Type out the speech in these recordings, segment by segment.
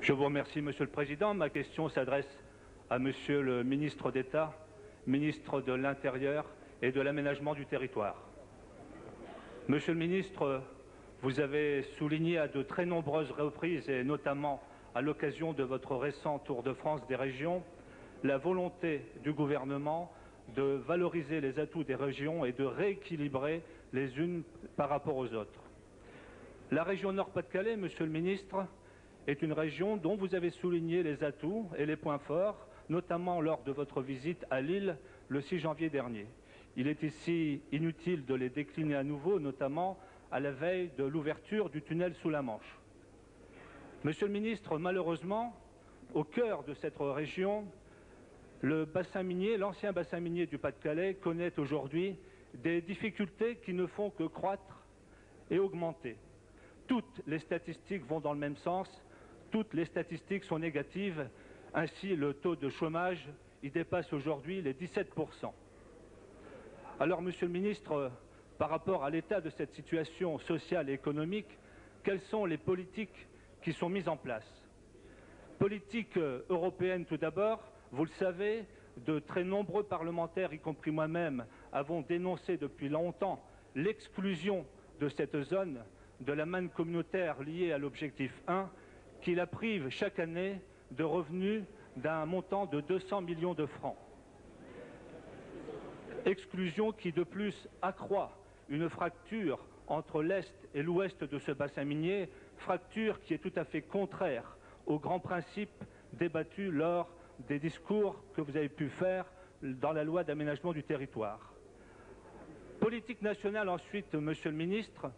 Je vous remercie, Monsieur le Président. Ma question s'adresse à Monsieur le ministre d'État, ministre de l'Intérieur et de l'Aménagement du Territoire. Monsieur le ministre, vous avez souligné à de très nombreuses reprises, et notamment à l'occasion de votre récent tour de France des régions, la volonté du gouvernement de valoriser les atouts des régions et de rééquilibrer les unes par rapport aux autres. La région Nord-Pas-de-Calais, Monsieur le ministre, est une région dont vous avez souligné les atouts et les points forts, notamment lors de votre visite à Lille le 6 janvier dernier. Il est ici inutile de les décliner à nouveau, notamment à la veille de l'ouverture du tunnel sous la Manche. Monsieur le ministre, malheureusement, au cœur de cette région, le bassin minier, l'ancien bassin minier du Pas-de-Calais, connaît aujourd'hui des difficultés qui ne font que croître et augmenter. Toutes les statistiques vont dans le même sens, toutes les statistiques sont négatives. Ainsi, le taux de chômage y dépasse aujourd'hui les 17%. Alors, Monsieur le ministre, par rapport à l'état de cette situation sociale et économique, quelles sont les politiques qui sont mises en place? Politique euh, européenne tout d'abord, vous le savez, de très nombreux parlementaires, y compris moi-même, avons dénoncé depuis longtemps l'exclusion de cette zone de la manne communautaire liée à l'objectif 1 qui la prive chaque année de revenus d'un montant de 200 millions de francs. Exclusion qui de plus accroît une fracture entre l'Est et l'Ouest de ce bassin minier, fracture qui est tout à fait contraire aux grands principes débattus lors des discours que vous avez pu faire dans la loi d'aménagement du territoire. Politique nationale ensuite, Monsieur le Ministre,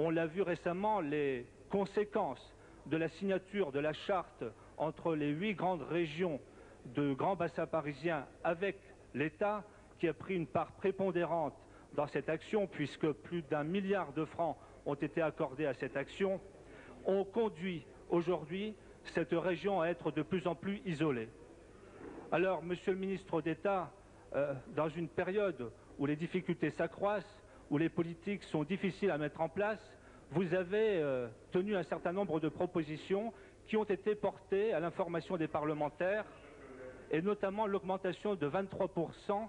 on l'a vu récemment, les conséquences de la signature de la charte entre les huit grandes régions de Grand Bassin parisien avec l'État, qui a pris une part prépondérante dans cette action, puisque plus d'un milliard de francs ont été accordés à cette action, ont conduit aujourd'hui cette région à être de plus en plus isolée. Alors, Monsieur le ministre d'État, euh, dans une période où les difficultés s'accroissent, où les politiques sont difficiles à mettre en place, vous avez euh, tenu un certain nombre de propositions qui ont été portées à l'information des parlementaires, et notamment l'augmentation de 23%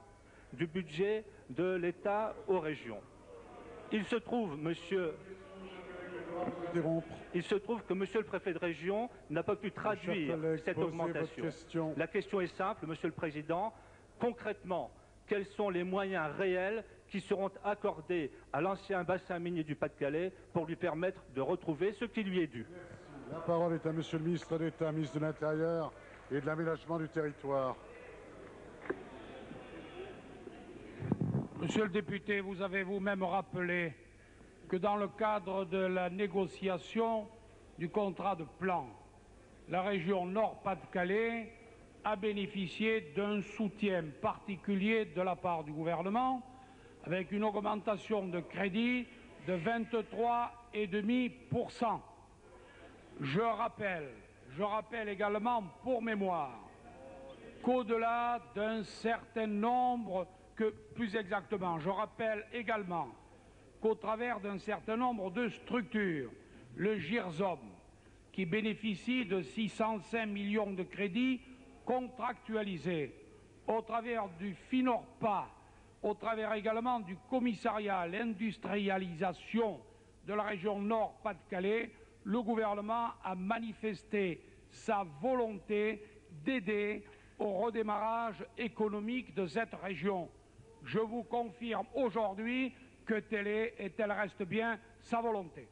du budget de l'État aux régions. Il se trouve, monsieur, il se trouve que monsieur le préfet de région n'a pas pu traduire cette augmentation. La question est simple, monsieur le président. Concrètement, quels sont les moyens réels qui seront accordés à l'ancien bassin minier du Pas-de-Calais pour lui permettre de retrouver ce qui lui est dû. La parole est à Monsieur le ministre d'État, ministre de l'Intérieur et de l'Aménagement du Territoire. Monsieur le député, vous avez vous-même rappelé que dans le cadre de la négociation du contrat de plan, la région Nord-Pas-de-Calais a bénéficié d'un soutien particulier de la part du gouvernement, avec une augmentation de crédit de 23,5%. Je rappelle, je rappelle également pour mémoire qu'au-delà d'un certain nombre, que plus exactement, je rappelle également qu'au travers d'un certain nombre de structures, le GIRZOM, qui bénéficie de 605 millions de crédits, contractualisé au travers du FINORPA, au travers également du commissariat à l'industrialisation de la région Nord-Pas-de-Calais, le gouvernement a manifesté sa volonté d'aider au redémarrage économique de cette région. Je vous confirme aujourd'hui que telle est et telle reste bien sa volonté.